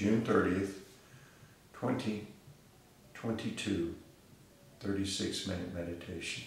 June 30th, 2022, 36 minute meditation.